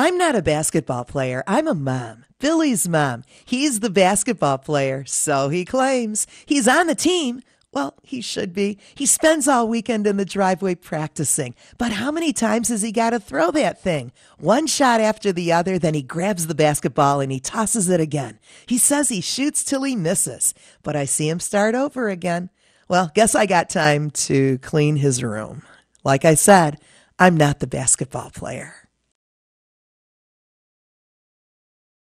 I'm not a basketball player. I'm a mom. Billy's mom. He's the basketball player, so he claims. He's on the team. Well, he should be. He spends all weekend in the driveway practicing. But how many times has he got to throw that thing? One shot after the other, then he grabs the basketball and he tosses it again. He says he shoots till he misses, but I see him start over again. Well, guess I got time to clean his room. Like I said, I'm not the basketball player.